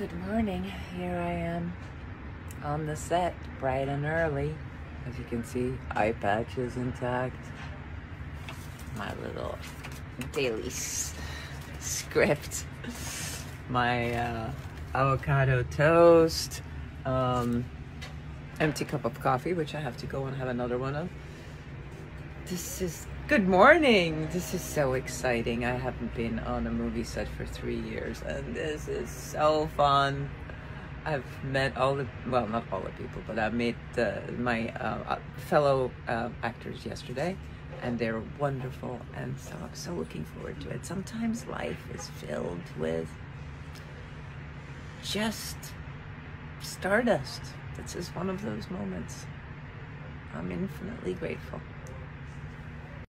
Good morning. Here I am on the set, bright and early. As you can see, eye patch is intact. My little daily script. My uh, avocado toast. Um, empty cup of coffee, which I have to go and have another one of. This is good morning. This is so exciting. I haven't been on a movie set for three years, and this is so fun. I've met all the well, not all the people, but I met uh, my uh, uh, fellow uh, actors yesterday, and they're wonderful. And so I'm so looking forward to it. Sometimes life is filled with just stardust. This is one of those moments. I'm infinitely grateful.